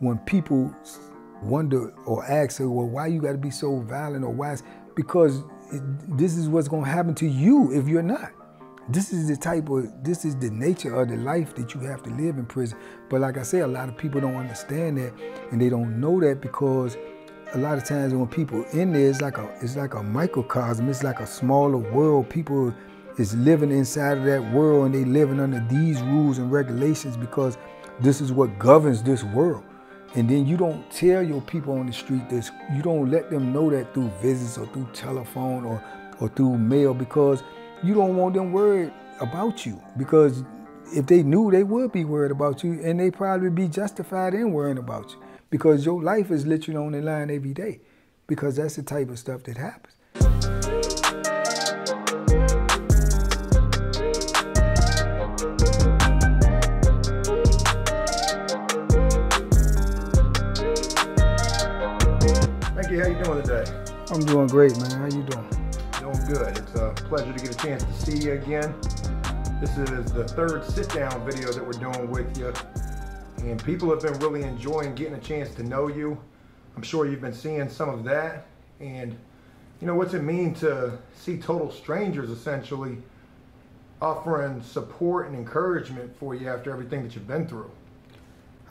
when people wonder or ask well, why you got to be so violent or why? Because it, this is what's going to happen to you if you're not. This is the type of, this is the nature of the life that you have to live in prison. But like I say, a lot of people don't understand that and they don't know that because a lot of times when people in there, it's like a, it's like a microcosm. It's like a smaller world. People is living inside of that world and they living under these rules and regulations because this is what governs this world. And then you don't tell your people on the street this, you don't let them know that through visits or through telephone or, or through mail because you don't want them worried about you. Because if they knew, they would be worried about you and they probably be justified in worrying about you because your life is literally on the line every day because that's the type of stuff that happens. I'm doing great, man. How you doing? Doing good. It's a pleasure to get a chance to see you again. This is the third sit-down video that we're doing with you. And people have been really enjoying getting a chance to know you. I'm sure you've been seeing some of that. And you know, what's it mean to see total strangers essentially offering support and encouragement for you after everything that you've been through?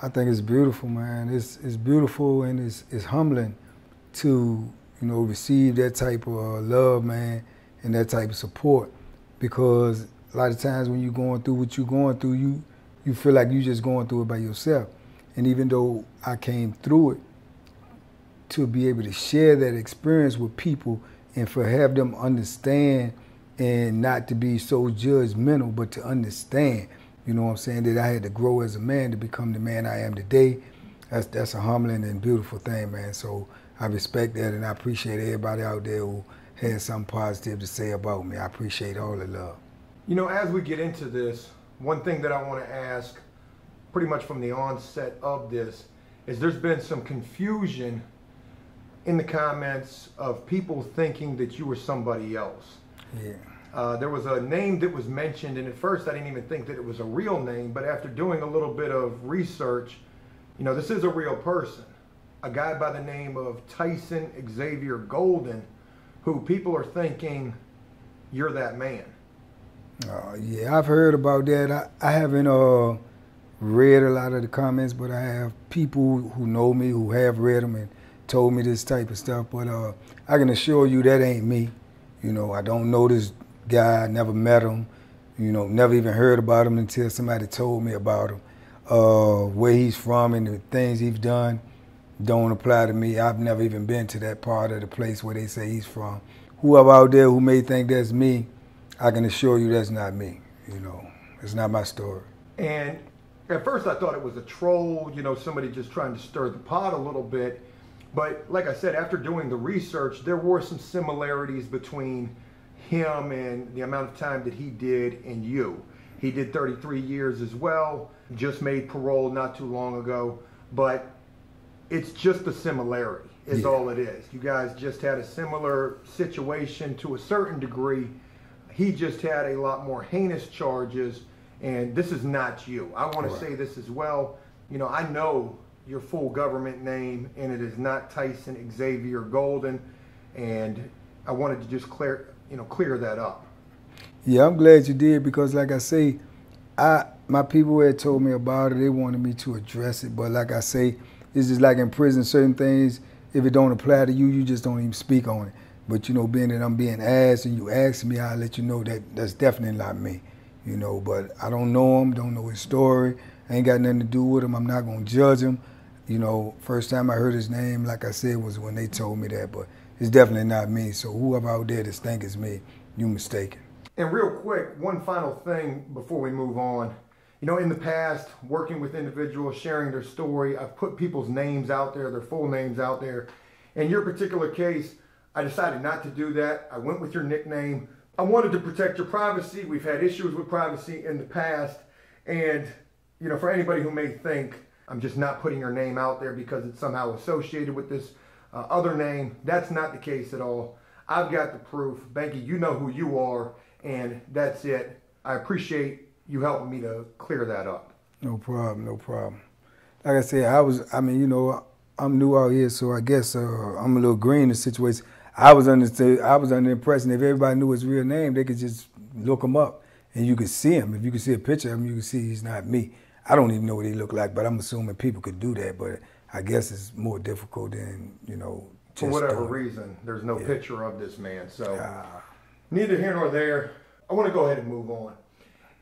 I think it's beautiful, man. It's, it's beautiful and it's, it's humbling to you know receive that type of uh, love, man, and that type of support. Because a lot of times when you're going through what you're going through, you you feel like you're just going through it by yourself. And even though I came through it, to be able to share that experience with people and for have them understand and not to be so judgmental, but to understand, you know what I'm saying, that I had to grow as a man to become the man I am today. That's that's a humbling and beautiful thing, man. So I respect that and I appreciate everybody out there who has something positive to say about me. I appreciate all the love. You know, as we get into this, one thing that I want to ask pretty much from the onset of this is there's been some confusion in the comments of people thinking that you were somebody else. Yeah. Uh, there was a name that was mentioned, and at first I didn't even think that it was a real name, but after doing a little bit of research, you know, this is a real person a guy by the name of Tyson Xavier Golden, who people are thinking you're that man. Uh, yeah, I've heard about that. I, I haven't uh, read a lot of the comments, but I have people who know me who have read them and told me this type of stuff. But uh, I can assure you that ain't me. You know, I don't know this guy. I never met him. You know, never even heard about him until somebody told me about him. Uh, where he's from and the things he's done don't apply to me. I've never even been to that part of the place where they say he's from. Whoever out there who may think that's me, I can assure you that's not me. You know, it's not my story. And at first I thought it was a troll, you know, somebody just trying to stir the pot a little bit. But like I said, after doing the research, there were some similarities between him and the amount of time that he did and you. He did 33 years as well, just made parole not too long ago. But it's just a similarity is yeah. all it is. You guys just had a similar situation to a certain degree. He just had a lot more heinous charges, and this is not you. I want to say this as well. You know, I know your full government name, and it is not Tyson Xavier Golden, and I wanted to just clear, you know, clear that up. Yeah, I'm glad you did because, like I say, I my people had told me about it. They wanted me to address it, but like I say, it's just like in prison, certain things, if it don't apply to you, you just don't even speak on it. But you know, being that I'm being asked and you ask me, I'll let you know that that's definitely not me. You know, but I don't know him, don't know his story. I ain't got nothing to do with him. I'm not gonna judge him. You know, first time I heard his name, like I said, was when they told me that. But it's definitely not me. So whoever out there that think it's me, you mistaken. And real quick, one final thing before we move on. You know, in the past, working with individuals, sharing their story, I've put people's names out there, their full names out there. In your particular case, I decided not to do that. I went with your nickname. I wanted to protect your privacy. We've had issues with privacy in the past. And, you know, for anybody who may think I'm just not putting your name out there because it's somehow associated with this uh, other name, that's not the case at all. I've got the proof. Banky, you know who you are, and that's it. I appreciate you helped me to clear that up. No problem, no problem. like I said, I was. I mean, you know, I'm new out here, so I guess uh, I'm a little green in the situation. I was under I was under the impression if everybody knew his real name, they could just look him up and you could see him. If you could see a picture of him, you could see he's not me. I don't even know what he looked like, but I'm assuming people could do that. But I guess it's more difficult than you know. For whatever reason, there's no yeah. picture of this man. So uh, neither here nor there. I want to go ahead and move on.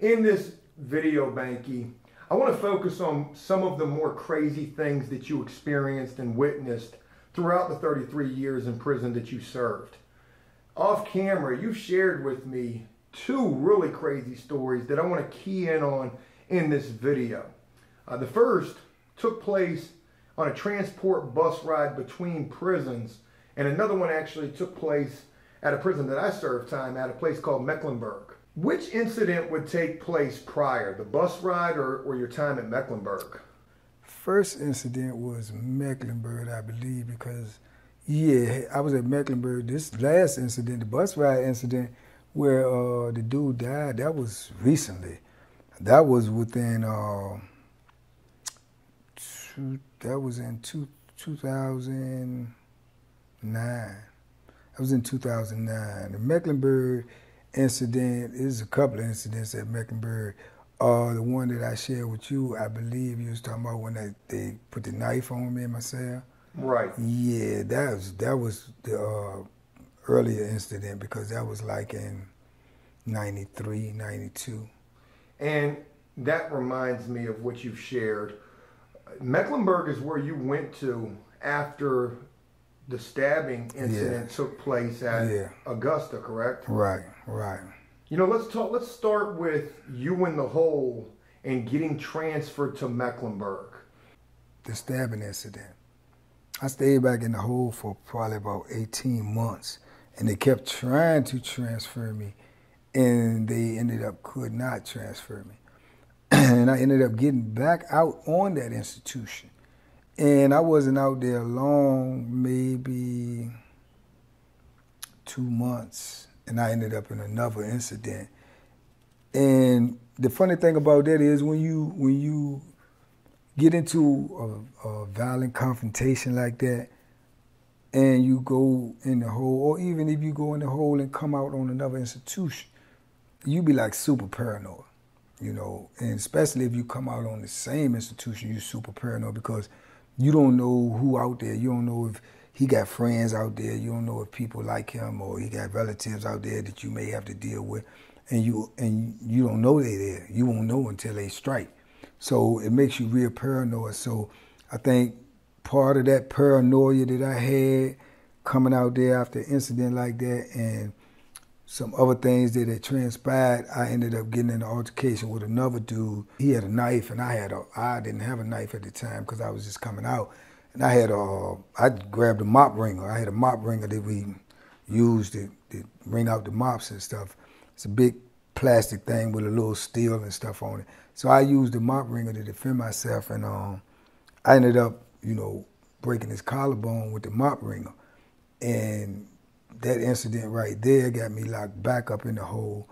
In this video, Banky, I want to focus on some of the more crazy things that you experienced and witnessed throughout the 33 years in prison that you served. Off camera, you shared with me two really crazy stories that I want to key in on in this video. Uh, the first took place on a transport bus ride between prisons, and another one actually took place at a prison that I served time at, a place called Mecklenburg. Which incident would take place prior, the bus ride or, or your time at Mecklenburg? First incident was Mecklenburg, I believe, because yeah, I was at Mecklenburg. This last incident, the bus ride incident, where uh, the dude died, that was recently. That was within, uh, two, that was in two, 2009. That was in 2009. The Mecklenburg incident, There's a couple of incidents at Mecklenburg. Uh, the one that I shared with you, I believe you was talking about when they, they put the knife on me in my cell. Right. Yeah, that was that was the uh, earlier incident because that was like in 93, 92. And that reminds me of what you've shared. Mecklenburg is where you went to after the stabbing incident yeah. took place at yeah. Augusta, correct? Right, right. You know, let's talk. Let's start with you in the hole and getting transferred to Mecklenburg. The stabbing incident. I stayed back in the hole for probably about 18 months, and they kept trying to transfer me, and they ended up could not transfer me. and I ended up getting back out on that institution. And I wasn't out there long, maybe two months, and I ended up in another incident. And the funny thing about that is when you when you get into a, a violent confrontation like that, and you go in the hole, or even if you go in the hole and come out on another institution, you be like super paranoid, you know, and especially if you come out on the same institution, you super paranoid because you don't know who out there. You don't know if he got friends out there. You don't know if people like him or he got relatives out there that you may have to deal with, and you and you don't know they're there. You won't know until they strike. So it makes you real paranoid. So I think part of that paranoia that I had coming out there after an incident like that and some other things that had transpired, I ended up getting in an altercation with another dude. He had a knife, and I had a. I didn't have a knife at the time because I was just coming out, and I had a. I grabbed a mop wringer. I had a mop wringer that we used to, to wring out the mops and stuff. It's a big plastic thing with a little steel and stuff on it. So I used the mop wringer to defend myself, and um, I ended up, you know, breaking his collarbone with the mop wringer, and that incident right there got me locked back up in the hole.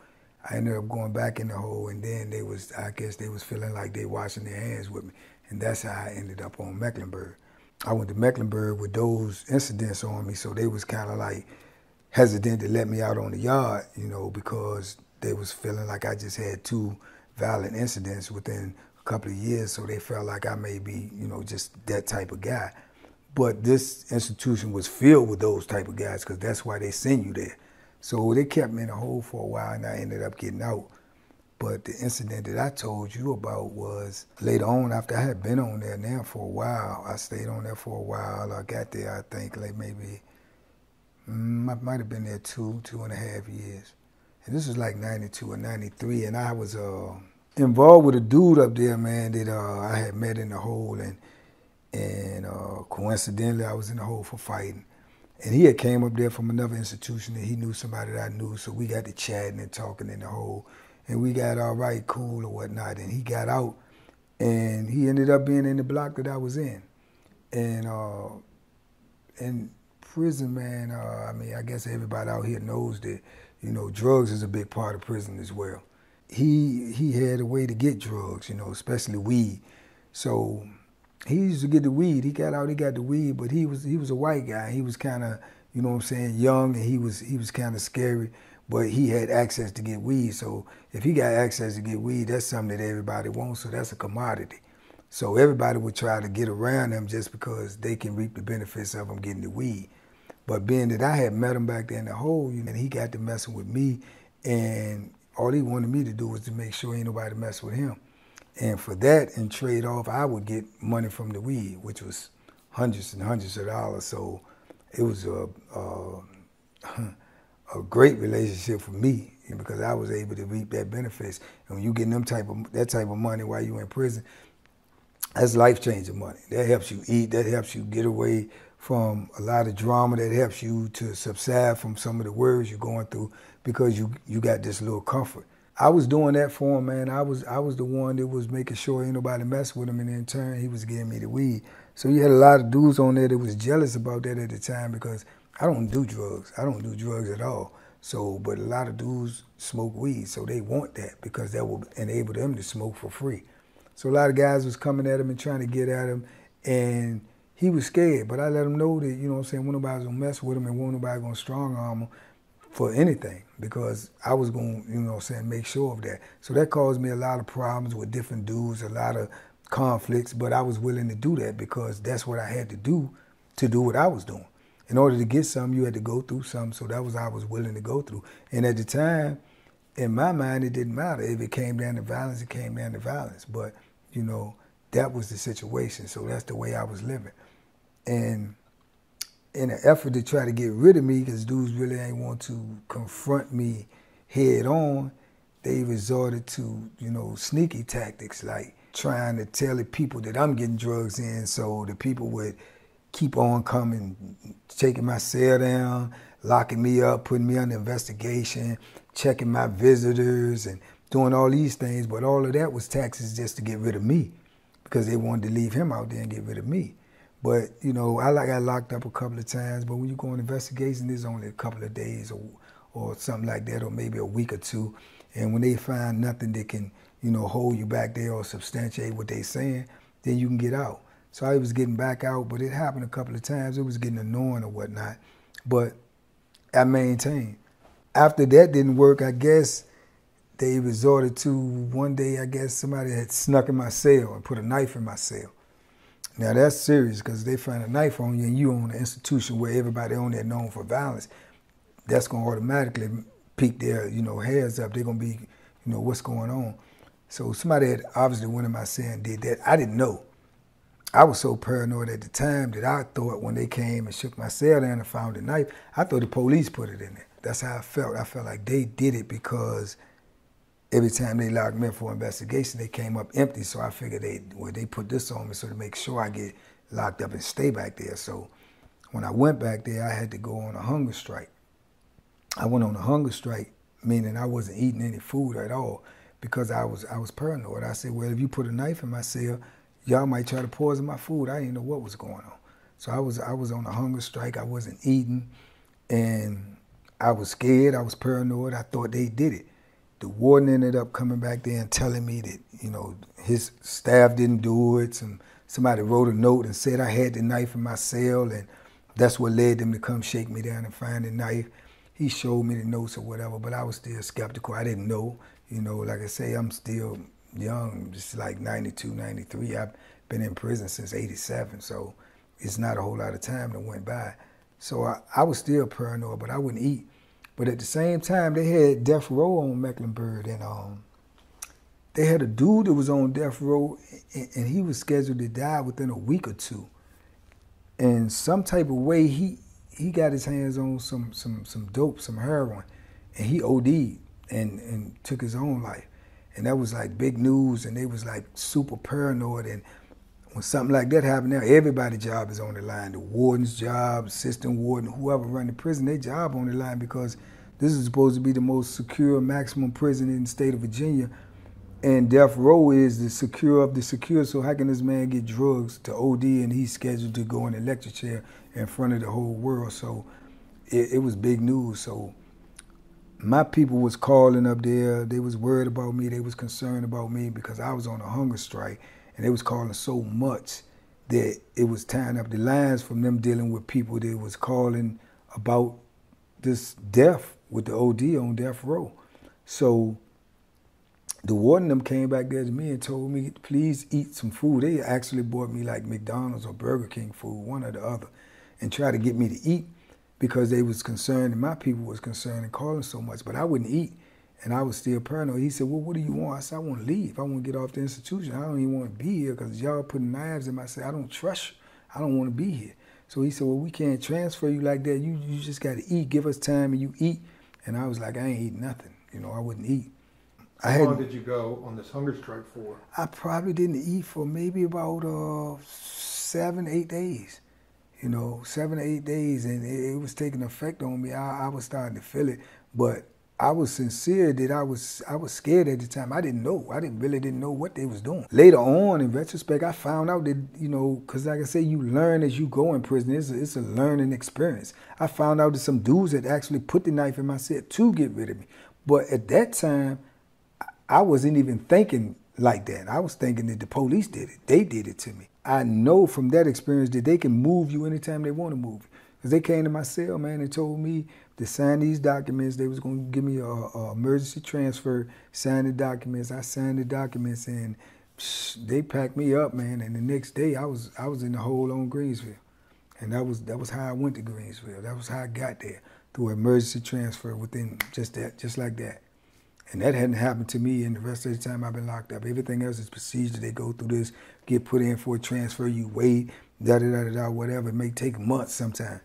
I ended up going back in the hole, and then they was, I guess they was feeling like they washing their hands with me, and that's how I ended up on Mecklenburg. I went to Mecklenburg with those incidents on me, so they was kind of like hesitant to let me out on the yard, you know, because they was feeling like I just had two violent incidents within a couple of years, so they felt like I may be, you know, just that type of guy. But this institution was filled with those type of guys because that's why they send you there. So they kept me in a hole for a while and I ended up getting out. But the incident that I told you about was later on after I had been on there now for a while. I stayed on there for a while. I got there, I think, like maybe, mm, I might have been there two, two and a half years. And this was like 92 or 93. And I was uh, involved with a dude up there, man, that uh, I had met in the hole. And and uh, coincidentally, I was in the hole for fighting. And he had came up there from another institution, and he knew somebody that I knew, so we got to chatting and talking in the hole, and we got all right, cool or whatnot. And he got out, and he ended up being in the block that I was in, and uh, in prison, man. Uh, I mean, I guess everybody out here knows that you know drugs is a big part of prison as well. He he had a way to get drugs, you know, especially weed. So he used to get the weed. He got out, he got the weed, but he was he was a white guy. He was kind of, you know what I'm saying, young, and he was he was kind of scary. But he had access to get weed. So if he got access to get weed, that's something that everybody wants. So that's a commodity. So everybody would try to get around him just because they can reap the benefits of him getting the weed. But being that I had met him back there in the hole, you know, he got to messing with me, and all he wanted me to do was to make sure ain't nobody mess with him. And for that, in trade off, I would get money from the weed, which was hundreds and hundreds of dollars. So it was a, a, a great relationship for me because I was able to reap that benefits. And when you get them type of that type of money while you in prison, that's life changing money. That helps you eat. That helps you get away from a lot of drama. That helps you to subside from some of the worries you're going through because you you got this little comfort. I was doing that for him, man. I was I was the one that was making sure ain't nobody mess with him, and in turn he was giving me the weed. So you had a lot of dudes on there that was jealous about that at the time because I don't do drugs. I don't do drugs at all. So, but a lot of dudes smoke weed, so they want that because that will enable them to smoke for free. So a lot of guys was coming at him and trying to get at him, and he was scared. But I let him know that you know what I'm saying, when nobody's gonna mess with him and when nobody gonna strong arm him for anything because I was gonna you know, what I'm saying make sure of that. So that caused me a lot of problems with different dudes, a lot of conflicts, but I was willing to do that because that's what I had to do to do what I was doing. In order to get something, you had to go through something. So that was I was willing to go through. And at the time, in my mind, it didn't matter if it came down to violence. It came down to violence. But you know, that was the situation. So that's the way I was living. And in an effort to try to get rid of me, because dudes really ain't want to confront me head on, they resorted to, you know, sneaky tactics like trying to tell the people that I'm getting drugs in so the people would keep on coming, taking my cell down, locking me up, putting me under investigation, checking my visitors and doing all these things. But all of that was taxes just to get rid of me because they wanted to leave him out there and get rid of me. But you know, I got locked up a couple of times. But when you go on investigation, it's only a couple of days or or something like that, or maybe a week or two. And when they find nothing that can, you know, hold you back there or substantiate what they're saying, then you can get out. So I was getting back out, but it happened a couple of times. It was getting annoying or whatnot. But I maintained. After that didn't work, I guess they resorted to one day, I guess somebody had snuck in my cell and put a knife in my cell. Now that's serious because they find a knife on you and you own an institution where everybody on there known for violence. That's gonna automatically pique their, you know, hairs up. They're gonna be, you know, what's going on. So somebody had obviously went in my cell and did that. I didn't know. I was so paranoid at the time that I thought when they came and shook my cell down and found the knife, I thought the police put it in there. That's how I felt. I felt like they did it because every time they locked me for investigation, they came up empty. So I figured they well they put this on me so to make sure I get locked up and stay back there. So when I went back there, I had to go on a hunger strike. I went on a hunger strike, meaning I wasn't eating any food at all because I was I was paranoid. I said, well, if you put a knife in my cell, y'all might try to poison my food. I didn't know what was going on. So I was I was on a hunger strike. I wasn't eating, and I was scared. I was paranoid. I thought they did it the warden ended up coming back there and telling me that you know his staff didn't do it. Some somebody wrote a note and said I had the knife in my cell, and that's what led them to come shake me down and find the knife. He showed me the notes or whatever, but I was still skeptical. I didn't know. You know, like I say, I'm still young, just like 92, 93. I've been in prison since 87, so it's not a whole lot of time that went by. So I, I was still paranoid, but I wouldn't eat. But at the same time, they had death row on Mecklenburg, and um, they had a dude that was on death row, and, and, he was scheduled to die within a week or two. And some type of way, he he got his hands on some some some dope, some heroin, and he OD'd and and took his own life. And that was like big news, and they was like super paranoid. And when something like that happened now, everybody's job is on the line. The warden's job, assistant warden, whoever run the prison, their job on the line because this is supposed to be the most secure maximum prison in the state of Virginia. And death row is the secure of the secure. So how can this man get drugs to OD and he's scheduled to go in a lecture chair in front of the whole world? So it, it was big news. So my people was calling up there. They was worried about me. They was concerned about me because I was on a hunger strike and they was calling so much that it was tying up the lines from them dealing with people that was calling about this death with the OD on death row. So the warden them came back there to me and told me, please eat some food. They actually bought me like McDonald's or Burger King food, one or the other, and tried to get me to eat because they was concerned and my people was concerned and calling so much, but I wouldn't eat. And I was still paranoid. He said, well, what do you want? I said, I want to leave. I want to get off the institution. I don't even want to be here because y'all putting knives in my, said, I don't trust you. I don't want to be here. So he said, well, we can't transfer you like that. You, you just got to eat. Give us time and you eat. And I was like, I ain't eat nothing. You know, I wouldn't eat. How I long did you go on this hunger strike for? I probably didn't eat for maybe about uh, seven, eight days. You know, seven or eight days, and it, it was taking effect on me. I, I, was starting to feel it, but I was sincere that I was I was scared at the time. I didn't know. I didn't really didn't know what they was doing. Later on, in retrospect, I found out that you know, because like I say, you learn as you go in prison. It's a, it's a learning experience. I found out that some dudes had actually put the knife in my set to get rid of me, but at that time. I wasn't even thinking like that. I was thinking that the police did it. They did it to me. I know from that experience that they can move you anytime they want to move you. Because they came to my cell, man, and told me to sign these documents. They was going to give me a, a, emergency transfer, sign the documents. I signed the documents, and psh, they packed me up, man. And the next day, I was I was in the hole on Greensville, and that was that was how I went to Greensville. That was how I got there through emergency transfer within just that, just like that. And that hadn't happened to me in the rest of the time I've been locked up. Everything else is procedure. They go through this, get put in for a transfer, you wait, da da da da da, whatever. It may take months sometimes.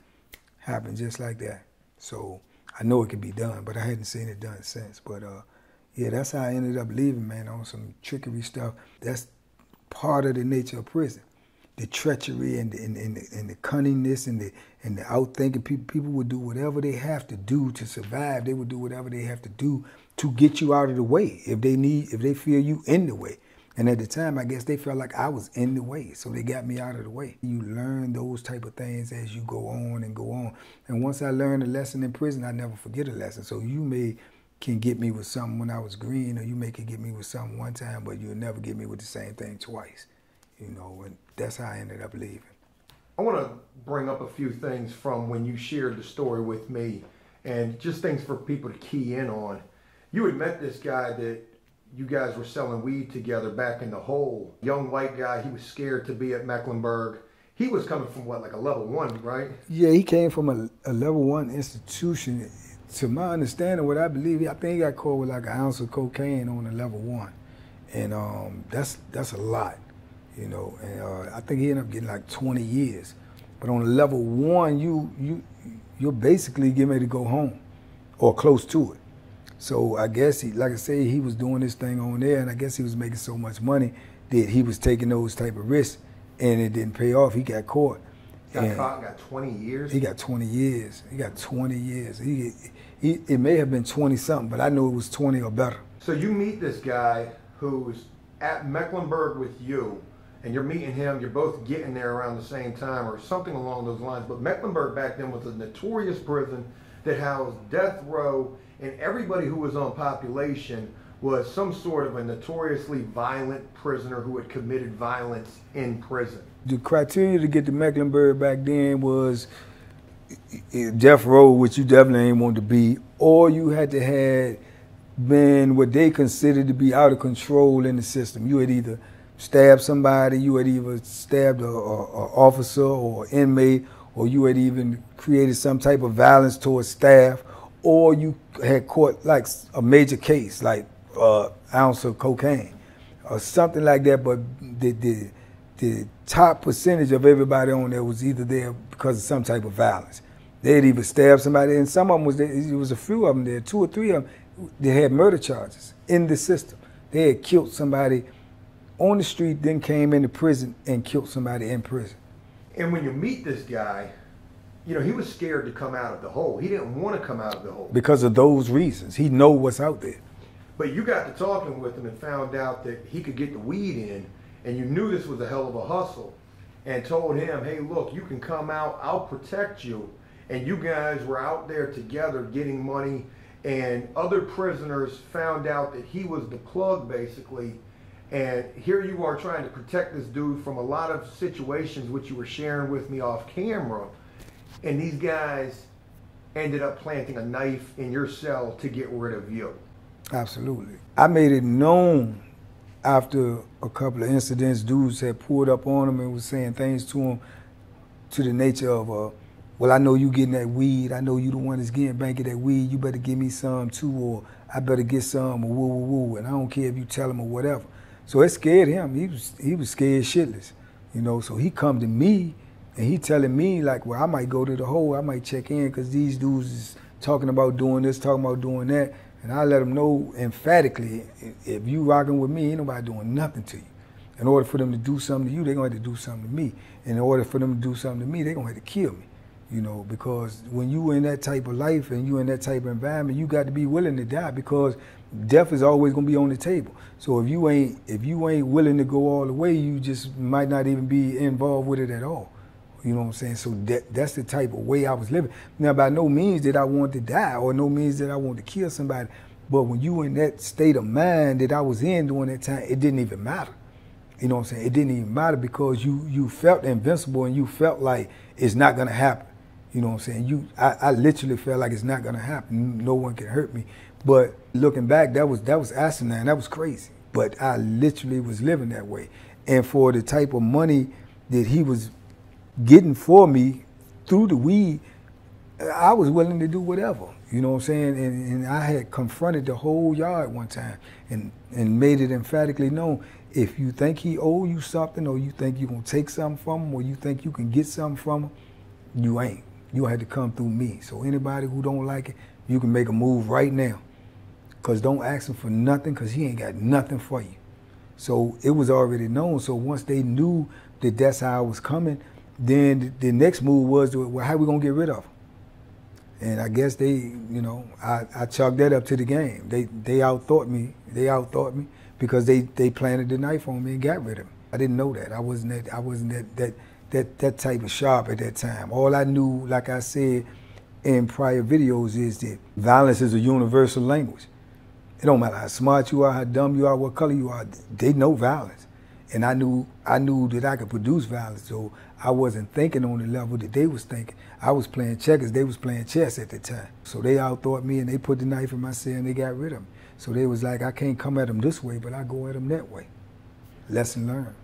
Happen just like that. So I know it can be done, but I hadn't seen it done since. But uh, yeah, that's how I ended up leaving, man, on some trickery stuff. That's part of the nature of prison. The treachery and the, and, and, the, and the cunningness and the and the outthinking. People people would do whatever they have to do to survive. They would do whatever they have to do to get you out of the way if they need if they feel you in the way. And at the time, I guess they felt like I was in the way, so they got me out of the way. You learn those type of things as you go on and go on. And once I learned a lesson in prison, I never forget a lesson. So you may can get me with something when I was green, or you may can get me with something one time, but you'll never get me with the same thing twice. You know, and that's how I ended up leaving. I want to bring up a few things from when you shared the story with me, and just things for people to key in on you had met this guy that you guys were selling weed together back in the hole. Young white guy, he was scared to be at Mecklenburg. He was coming from what, like a level one, right? Yeah, he came from a, a level one institution. To my understanding, what I believe, I think he got caught with like an ounce of cocaine on a level one, and um, that's that's a lot, you know. And uh, I think he ended up getting like 20 years. But on a level one, you you you're basically getting ready to go home, or close to it. So I guess he, like I say, he was doing this thing on there, and I guess he was making so much money that he was taking those type of risks, and it didn't pay off. He got caught. Got caught and caught. Got 20 years. He got 20 years. He got 20 years. He, he, it may have been 20 something, but I know it was 20 or better. So you meet this guy who's at Mecklenburg with you, and you're meeting him. You're both getting there around the same time, or something along those lines. But Mecklenburg back then was a notorious prison that housed death row and everybody who was on population was some sort of a notoriously violent prisoner who had committed violence in prison. The criteria to get to Mecklenburg back then was death row, which you definitely ain't want to be, or you had to have been what they considered to be out of control in the system. You had either stabbed somebody, you had either stabbed a, a, a officer or inmate, or you had even created some type of violence towards staff, or you had caught like a major case, like uh, ounce of cocaine or something like that. But the, the the top percentage of everybody on there was either there because of some type of violence. They'd either stab somebody, and some of them was there. It was a few of them there, two or three of them. They had murder charges in the system. They had killed somebody on the street, then came into prison and killed somebody in prison. And when you meet this guy, you know, he was scared to come out of the hole. He didn't want to come out of the hole. Because of those reasons. He know what's out there. But you got to talking with him and found out that he could get the weed in, and you knew this was a hell of a hustle, and told him, hey, look, you can come out, I'll protect you. And you guys were out there together getting money, and other prisoners found out that he was the plug, basically, And here you are trying to protect this dude from a lot of situations which you were sharing with me off camera. And these guys ended up planting a knife in your cell to get rid of you. Absolutely. I made it known after a couple of incidents, dudes had pulled up on him and was saying things to him to the nature of, uh, well, I know you getting that weed. I know you the one that's getting bank of that weed. You better give me some too, or I better get some, or woo, woo, woo. And I don't care if you tell him or whatever. So it scared him. He was he was scared shitless, you know. So he come to me and he telling me like, well, I might go to the hole. I might check in because these dudes is talking about doing this, talking about doing that. And I let them know emphatically, if you rocking with me, ain't nobody doing nothing to you. In order for them to do something to you, they're going to have to do something to me. And in order for them to do something to me, they're going to have to kill me. You know, because when you in that type of life and you in that type of environment, you got to be willing to die because death is always going to be on the table. So if you ain't if you ain't willing to go all the way, you just might not even be involved with it at all. You know what I'm saying? So that that's the type of way I was living. Now, by no means did I want to die, or no means that I want to kill somebody. But when you were in that state of mind that I was in during that time, it didn't even matter. You know what I'm saying? It didn't even matter because you you felt invincible and you felt like it's not gonna happen. You know what I'm saying? You I, I literally felt like it's not gonna happen. No one can hurt me. But looking back, that was that was asinine. That was crazy. But I literally was living that way. And for the type of money that he was getting for me through the weed, I was willing to do whatever. You know what I'm saying? And, and, I had confronted the whole yard one time and, and made it emphatically known. If you think he owe you something or you think you're going to take something from him or you think you can get something from him, you ain't. You had to come through me. So anybody who don't like it, you can make a move right now. Because don't ask him for nothing because he ain't got nothing for you. So it was already known. So once they knew that that's how I was coming, then the next move was, well, how we gonna get rid of them? And I guess they, you know, I, I chalked that up to the game. They they outthought me. They outthought me because they, they planted the knife on me and got rid of me. I didn't know that. I wasn't that I wasn't that that that that type of sharp at that time. All I knew, like I said in prior videos, is that violence is a universal language. It don't matter how smart you are, how dumb you are, what color you are. They know violence, and I knew I knew that I could produce violence. So I wasn't thinking on the level that they was thinking. I was playing checkers, they was playing chess at the time. So they outthought me and they put the knife in my cell and they got rid of me. So they was like, I can't come at them this way, but I go at them that way. Lesson learned.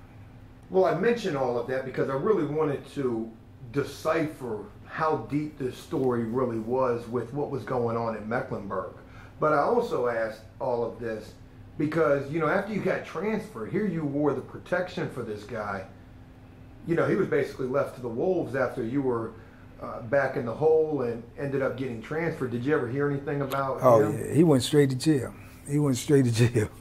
Well, I mentioned all of that because I really wanted to decipher how deep this story really was with what was going on in Mecklenburg. But I also asked all of this because, you know, after you got transferred, here you wore the protection for this guy you know, he was basically left to the wolves after you were uh, back in the hole and ended up getting transferred. Did you ever hear anything about oh, him? yeah, he went straight to jail. He went straight to jail.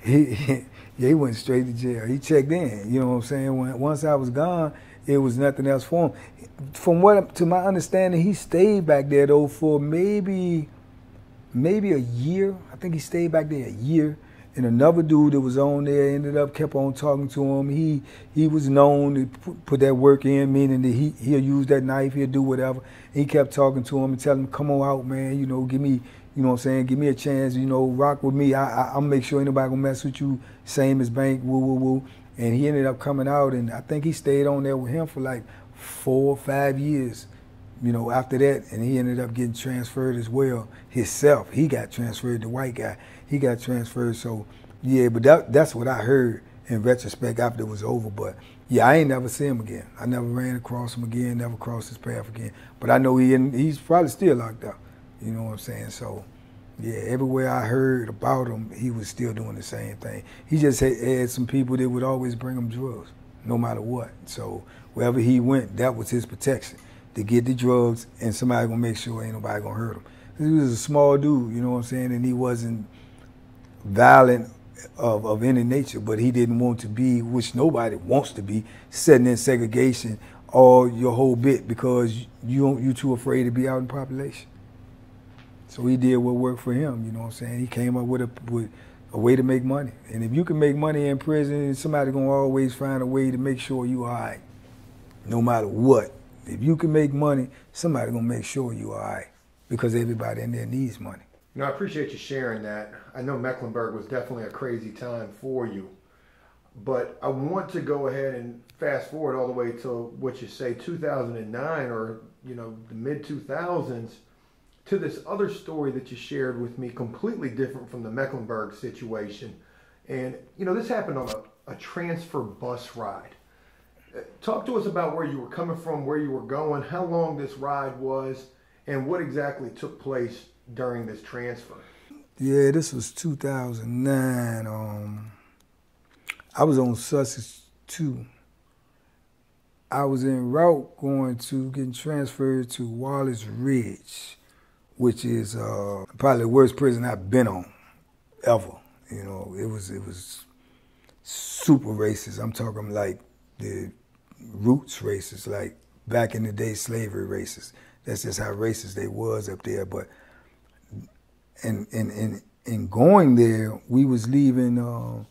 He, he, yeah, he went straight to jail. He checked in. You know what I'm saying? When once I was gone, it was nothing else for him. From what to my understanding, he stayed back there though for maybe maybe a year. I think he stayed back there a year and another dude that was on there ended up kept on talking to him. He he was known to put that work in, meaning that he he'll use that knife, he'll do whatever. He kept talking to him and telling him, "Come on out, man. You know, give me, you know, what I'm saying, give me a chance. You know, rock with me. I, I will make sure anybody gonna mess with you. Same as Bank. Woo woo woo." And he ended up coming out, and I think he stayed on there with him for like four or five years you know, after that, and he ended up getting transferred as well himself. He got transferred, to white guy he got transferred. So yeah, but that that's what I heard in retrospect after it was over. But yeah, I ain't never seen him again. I never ran across him again, never crossed his path again. But I know he in, he's probably still locked up. You know what I'm saying? So yeah, everywhere I heard about him, he was still doing the same thing. He just had, had some people that would always bring him drugs, no matter what. So wherever he went, that was his protection to get the drugs, and somebody gonna make sure ain't nobody gonna hurt him. He was a small dude, you know what I'm saying, and he wasn't violent of, of any nature, but he didn't want to be, which nobody wants to be, setting in segregation all your whole bit because you you too afraid to be out in population. So he did what worked for him, you know what I'm saying? He came up with a with a way to make money. And if you can make money in prison, somebody gonna always find a way to make sure you all right. No matter what. If you can make money, somebody gonna make sure you all right. Because everybody in there needs money. Know, I appreciate you sharing that. I know Mecklenburg was definitely a crazy time for you. but I want to go ahead and fast forward all the way to what you say 2009 or you know the mid 2000s to this other story that you shared with me, completely different from the Mecklenburg situation. And you know this happened on a, a transfer bus ride. Talk to us about where you were coming from, where you were going, how long this ride was, and what exactly took place during this transfer. Yeah, this was 2009. Um, I was on Sussex 2. I was en route going to getting transferred to Wallens Ridge, which is uh, probably the worst prison I've been on ever. You know, it was it was super racist. I'm talking like the roots racist, like back in the day slavery racist. That's just how racist they was up there. But and and and in going there, we was leaving uh,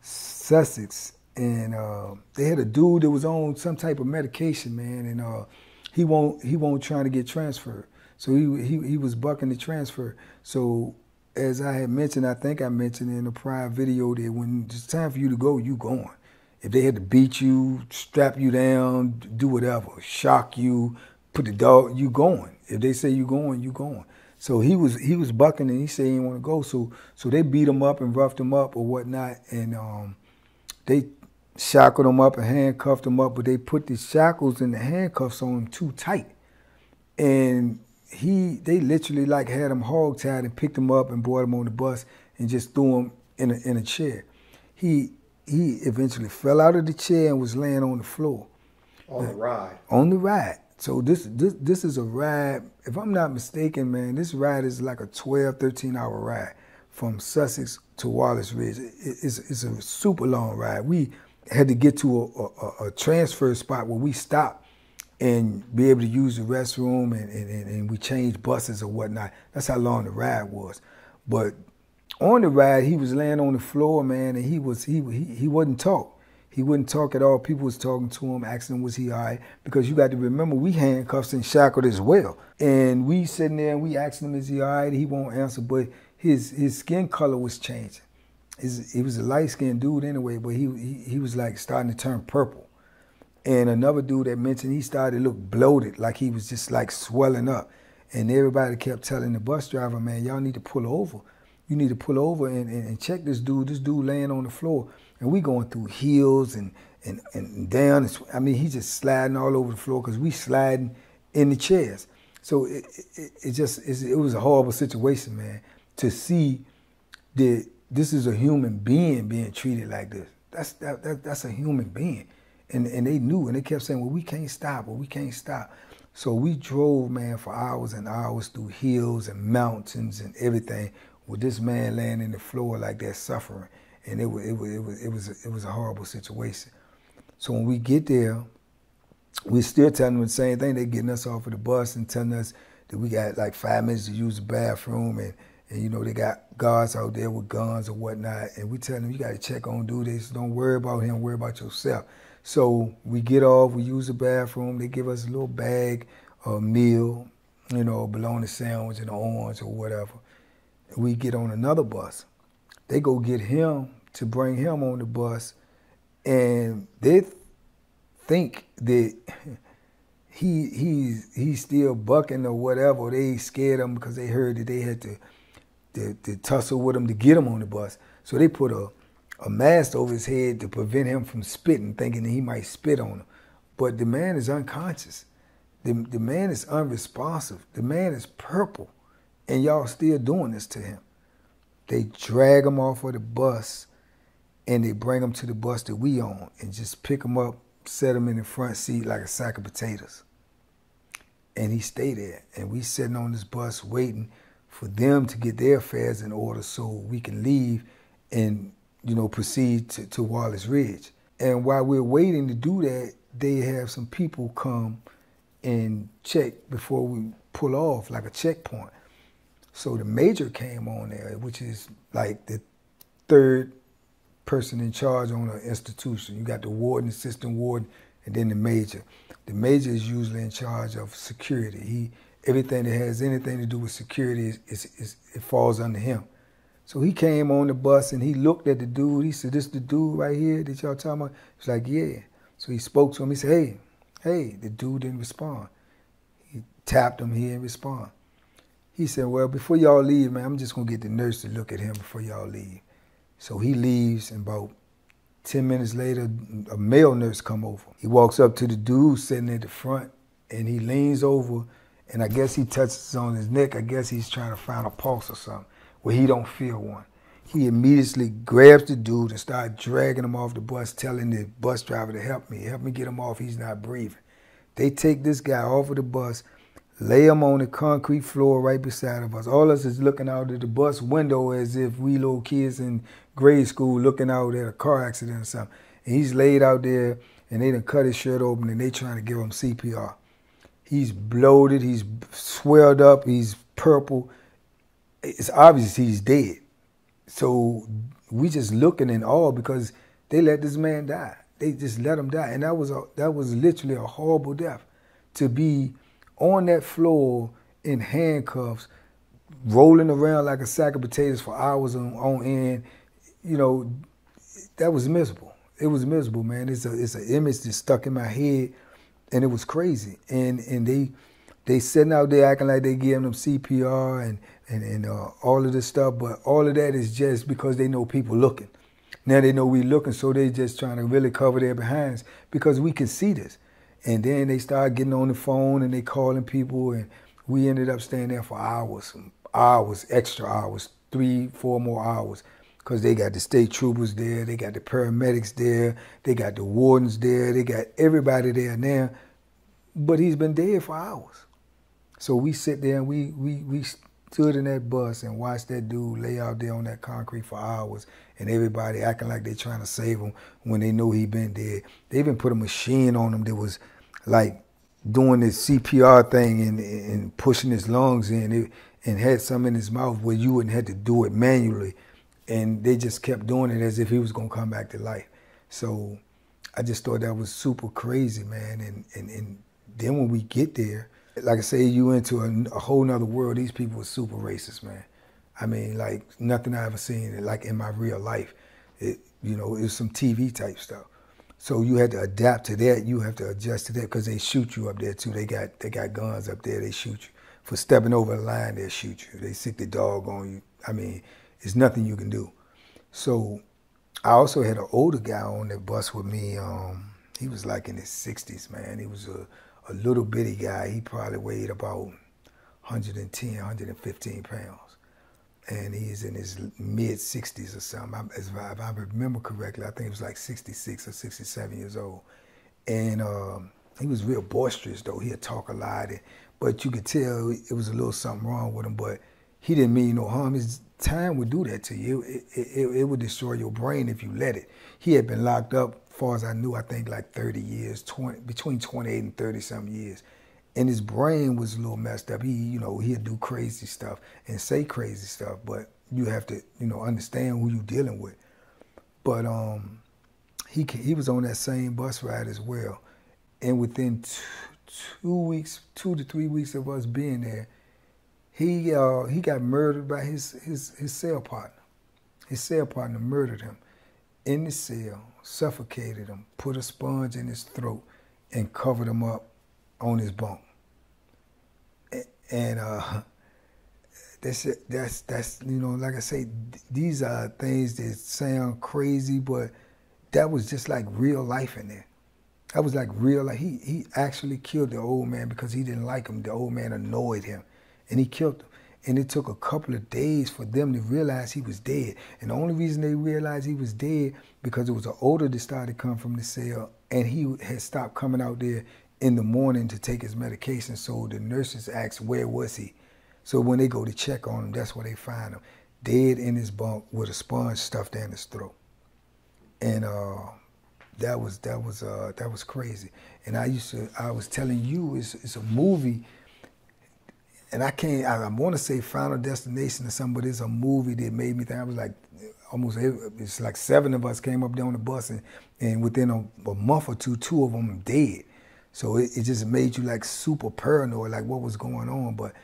Sussex, and uh, they had a dude that was on some type of medication, man, and uh, he won't he won't trying to get transferred. So he he he was bucking the transfer. So as I had mentioned, I think I mentioned in a prior video that when it's time for you to go, you going. If they had to beat you, strap you down, do whatever, shock you, put the dog, you going. If they say you going, you going. So he was he was bucking and he said he didn't want to go. So so they beat him up and roughed him up or whatnot, and um, they shackled him up and handcuffed him up. But they put the shackles and the handcuffs on him too tight, and he they literally like had him hog tied and picked him up and brought him on the bus and just threw him in a in a chair. He he eventually fell out of the chair and was laying on the floor. On the ride. On the ride. So this this this is a ride. If I'm not mistaken, man, this ride is like a 12, 13 hour ride from Sussex to Wallens Ridge. it's, it's a super long ride. We had to get to a, a, a, transfer spot where we stopped and be able to use the restroom and, and, and we changed buses or whatnot. That's how long the ride was. But on the ride, he was laying on the floor, man, and he was he he, he wasn't talk. He wouldn't talk at all. People was talking to him, asking him was he all right? Because you got to remember we handcuffed and shackled as well. And we sitting there and we asking him is he all right? He won't answer, but his his skin color was changing. His, he was a light skinned dude anyway, but he, he he was like starting to turn purple. And another dude that mentioned he started to look bloated, like he was just like swelling up. And everybody kept telling the bus driver, man, y'all need to pull over. You need to pull over and, and, and check this dude. This dude laying on the floor and we going through hills and and, and down. I mean, he's just sliding all over the floor because we sliding in the chairs. So it, it, it just it was a horrible situation, man. To see that this is a human being being treated like this. That's that, that that's a human being, and and they knew and they kept saying, well, we can't stop, well, we can't stop. So we drove, man, for hours and hours through hills and mountains and everything with this man laying in the floor like that suffering and it was it was it was it was a, it was a horrible situation. So when we get there, we're still telling them the same thing. They're getting us off of the bus and telling us that we got like five minutes to use the bathroom and. And you know they got guards out there with guns or whatnot, and we telling them you got to check on dude. They don't worry about him, worry about yourself. So we get off, we use the bathroom. They give us a little bag, a meal, you know, bologna sandwich and an orange or whatever. We get on another bus. They go get him to bring him on the bus, and they think that he he's he's still bucking or whatever. They scared him because they heard that they had to, to, to tussle with him to get him on the bus. So they put a a mask over his head to prevent him from spitting, thinking that he might spit on him. But the man is unconscious. The, the man is unresponsive. The man is purple. And y'all still doing this to him. They drag them off of the bus and they bring them to the bus that we own and just pick them up, set them in the front seat like a sack of potatoes. And he stayed there. And we sitting on this bus waiting for them to get their affairs in order so we can leave and, you know, proceed to, to Wallens Ridge. And while we're waiting to do that, they have some people come and check before we pull off, like a checkpoint. So the major came on there, which is like the third person in charge on an institution. You got the warden, assistant warden, and then the major. The major is usually in charge of security. He everything that has anything to do with security is, is, is it falls under him. So he came on the bus and he looked at the dude. He said, "This the dude right here that y'all talking about?" He's like, "Yeah." So he spoke to him. He said, "Hey, hey." The dude didn't respond. He tapped him. He didn't respond. He said, "Well, before y'all leave, man, I'm just gonna get the nurse to look at him before y'all leave." So he leaves, and about ten minutes later, a male nurse come over. He walks up to the dude sitting at the front, and he leans over, and I guess he touches on his neck. I guess he's trying to find a pulse or something where he don't feel one. He immediately grabs the dude and starts dragging him off the bus, telling the bus driver to help me, help me get him off. He's not breathing. They take this guy off of the bus, lay him on the concrete floor right beside of us. All of us is looking out of the bus window as if we little kids in grade school looking out at a car accident or something. And he's laid out there and they done cut his shirt open and they trying to give him CPR. He's bloated, he's swelled up, he's purple. It's obvious he's dead. So we just looking in awe because they let this man die. They just let him die. And that was a, that was literally a horrible death. To be on that floor in handcuffs, rolling around like a sack of potatoes for hours on, on end, you know, that was miserable. It was miserable, man. It's a it's an image that stuck in my head, and it was crazy. And and they they sitting out there acting like they giving them CPR and and and uh, all of this stuff, but all of that is just because they know people looking. Now they know we looking, so they just trying to really cover their behinds because we can see this. And then they started getting on the phone and they calling people, and we ended up staying there for hours, hours, extra hours, three, four more hours because they got the state troopers there, they got the paramedics there, they got the wardens there, they got everybody there now. But he's been dead for hours. So we sit there and we we we stood in that bus and watched that dude lay out there on that concrete for hours, and everybody acting like they're trying to save him when they know he been dead. They even put a machine on him that was like doing this CPR thing and, and pushing his lungs in it, and had some in his mouth where you wouldn't have to do it manually and they just kept doing it as if he was gonna come back to life. So I just thought that was super crazy, man. And and, and then when we get there, like I say, you into a, a whole nother world. These people were super racist, man. I mean, like nothing I ever seen like in my real life. It, you know, it was some TV type stuff. So you had to adapt to that. You have to adjust to that because they shoot you up there too. They got they got guns up there. They shoot you for stepping over the line. They shoot you. They sick the dog on you. I mean, it's nothing you can do. So I also had an older guy on that bus with me. Um, he was like in his 60s, man. He was a, a little bitty guy. He probably weighed about 110, 115 pounds. And he's in his mid 60s or something. If I, if I remember correctly, I think he was like 66 or 67 years old. And um, he was real boisterous, though. He'd talk a lot. And, but you could tell it was a little something wrong with him. But he didn't mean no harm. His time would do that to you. It, it, it, would destroy your brain if you let it. He had been locked up, far as I knew, I think like 30 years, 20, between 28 and 30 some years. And his brain was a little messed up. He, you know, he'd do crazy stuff and say crazy stuff, but you have to, you know, understand who you're dealing with. But um, he he was on that same bus ride as well, and within two, two weeks, two to three weeks of us being there, he uh, he got murdered by his, his his cell partner. His cell partner murdered him in the cell, suffocated him, put a sponge in his throat, and covered him up on his bunk. And uh, that's that's that's you know, like I say, these are things that sound crazy, but that was just like real life in there. That was like real. He he actually killed the old man because he didn't like him. The old man annoyed him and he killed him. And it took a couple of days for them to realize he was dead. And the only reason they realized he was dead because it was an odor that started come from the cell, and he had stopped coming out there in the morning to take his medication. So the nurses asked, "Where was he?" So when they go to check on him, that's where they find him, dead in his bunk with a sponge stuffed down his throat. And uh, that was that was uh, that was crazy. And I used to I was telling you it's, it's a movie and I can't. I, I want to say Final Destination or something, but it's a movie that made me think. I was like, almost. It's like seven of us came up there on the bus, and, and within a, a month or two, two of them dead. So it, it just made you like super paranoid, like what was going on. But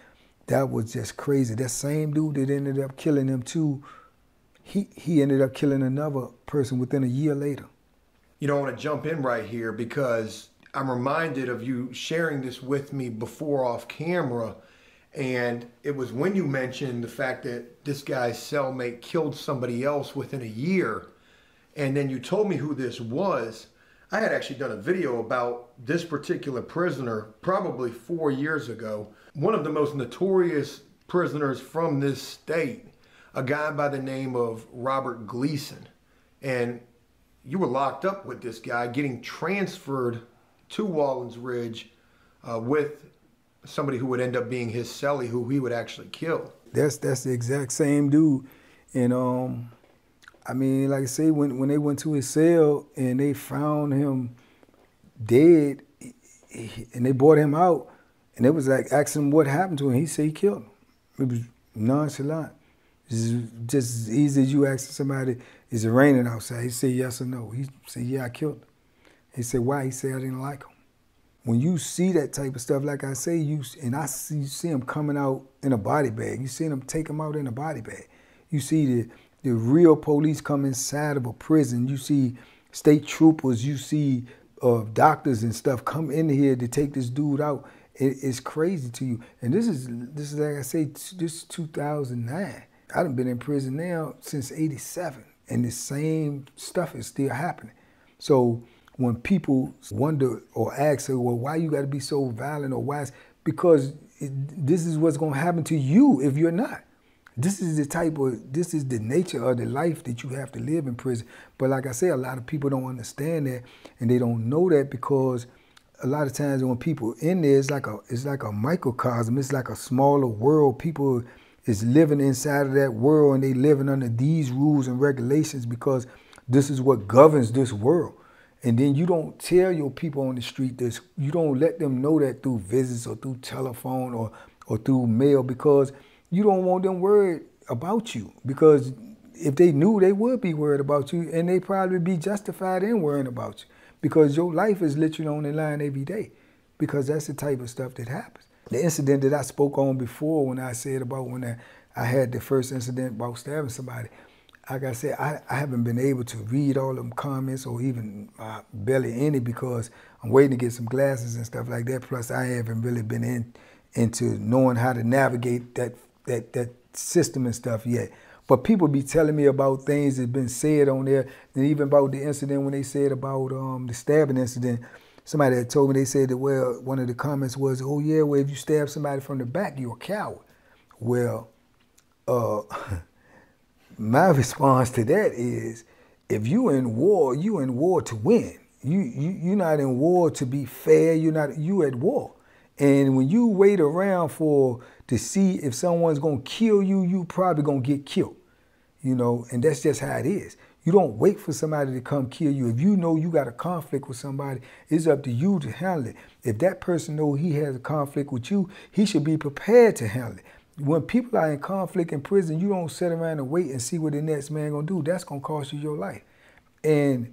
that was just crazy. That same dude that ended up killing them too, he he ended up killing another person within a year later. You I want to jump in right here because I'm reminded of you sharing this with me before off camera. And it was when you mentioned the fact that this guy's cellmate killed somebody else within a year. And then you told me who this was. I had actually done a video about this particular prisoner probably four years ago. One of the most notorious prisoners from this state, a guy by the name of Robert Gleason. And you were locked up with this guy getting transferred to Wallens Ridge uh, with somebody who would end up being his cellie, who he would actually kill. That's that's the exact same dude, and um, I mean, like I say, when when they went to his cell and they found him dead, and they brought him out, and it was like asking him what happened to him. He said he killed him. It was nonchalant. Just, just as easy as you asking somebody, is it raining outside? He said yes or no. He said, yeah, I killed him. He said, why? He said, I didn't like him. When you see that type of stuff, like I say, you and I see, you see him coming out in a body bag. You see him take him out in a body bag. You see the, the real police come inside of a prison. You see state troopers. You see uh, doctors and stuff come in here to take this dude out. It, it's crazy to you. And this is, this is like I say, this is 2009. I've been in prison now since 87 and the same stuff is still happening. So when people wonder or ask, well, why you got to be so violent or why? Because it, this is what's going to happen to you if you're not. This is the type of, this is the nature of the life that you have to live in prison. But like I say, a lot of people don't understand that and they don't know that because a lot of times when people in there, it's like a, it's like a microcosm. It's like a smaller world. People is living inside of that world and they living under these rules and regulations because this is what governs this world. And then you don't tell your people on the street this. You don't let them know that through visits or through telephone or, or through mail because you don't want them worried about you. Because if they knew, they would be worried about you and they probably be justified in worrying about you because your life is literally on the line every day because that's the type of stuff that happens the incident that I spoke on before when I said about when I, I had the first incident about stabbing somebody, like I said, I, I haven't been able to read all them comments or even uh, barely any because I'm waiting to get some glasses and stuff like that. Plus, I haven't really been in into knowing how to navigate that that that system and stuff yet. But people be telling me about things that been said on there, and even about the incident when they said about um, the stabbing incident. Somebody had told me they said that well one of the comments was oh yeah well if you stab somebody from the back you're a coward. Well uh, my response to that is if you in war you in war to win. You, you you're not in war to be fair. You're not you at war and when you wait around for to see if someone's gonna kill you you probably gonna get killed you know and that's just how it is you don't wait for somebody to come kill you. If you know you got a conflict with somebody, it's up to you to handle it. If that person know he has a conflict with you, he should be prepared to handle it. When people are in conflict in prison, you don't sit around and wait and see what the next man gonna do. That's gonna cost you your life. And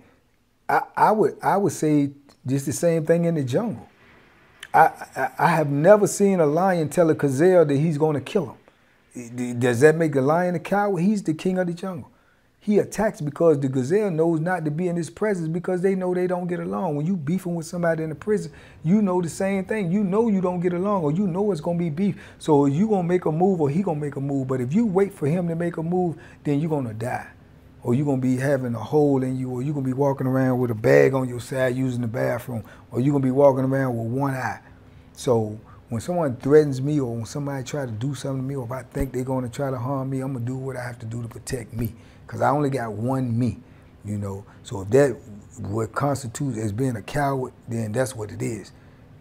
I, I would I would say just the same thing in the jungle. I, I, have never seen a lion tell a gazelle that he's gonna kill him. Does that make the lion a coward? He's the king of the jungle. He attacks because the gazelle knows not to be in his presence because they know they don't get along. When you beefing with somebody in the prison, you know the same thing. You know you don't get along or you know it's gonna be beef. So you gonna make a move or he gonna make a move. But if you wait for him to make a move, then you're gonna die. Or you're gonna be having a hole in you, or you're gonna be walking around with a bag on your side using the bathroom, or you're gonna be walking around with one eye. So when someone threatens me or when somebody try to do something to me or if I think they're gonna try to harm me, I'm gonna do what I have to do to protect me because I only got one me, you know. So if that what constitutes as being a coward, then that's what it is.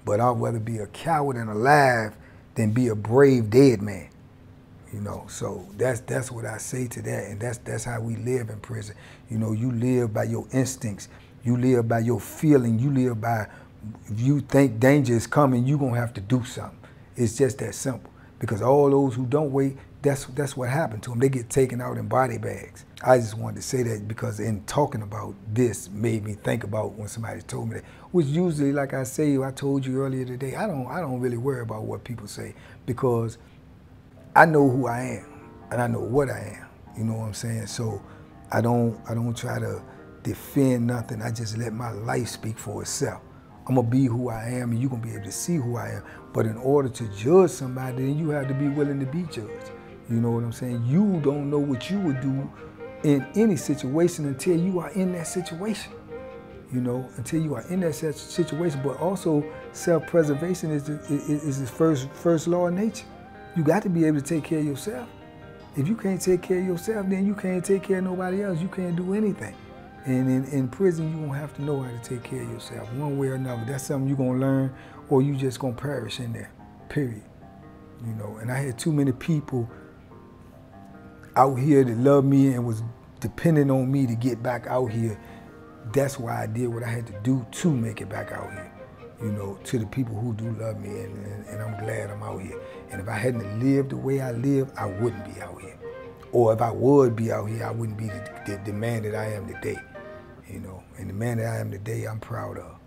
But I'd rather be a coward and alive than be a brave dead man. You know, so that's that's what I say to that, and that's that's how we live in prison. You know, you live by your instincts, you live by your feeling, you live by if you think danger is coming, you're gonna have to do something. It's just that simple. Because all those who don't wait, that's that's what happened to them. They get taken out in body bags. I just wanted to say that because in talking about this made me think about when somebody told me that. Which usually, like I say, I told you earlier today, I don't I don't really worry about what people say because I know who I am and I know what I am. You know what I'm saying? So I don't I don't try to defend nothing. I just let my life speak for itself. I'm gonna be who I am, and you're gonna be able to see who I am. But in order to judge somebody, then you have to be willing to be judged. You know what I'm saying? You don't know what you would do in any situation until you are in that situation. You know, until you are in that situation. But also, self-preservation is the, is the first first law of nature. You got to be able to take care of yourself. If you can't take care of yourself, then you can't take care of nobody else. You can't do anything. And in, in prison, you're gonna have to know how to take care of yourself, one way or another. That's something you're gonna learn, or you just gonna perish in there. Period. You know, and I had too many people out here that loved me and was depending on me to get back out here. That's why I did what I had to do to make it back out here. You know, to the people who do love me, and, and, and I'm glad I'm out here. And if I hadn't lived the way I live, I wouldn't be out here. Or if I would be out here, I wouldn't be the, the, the man that I am today. You know, and the man that I am today, I'm proud of.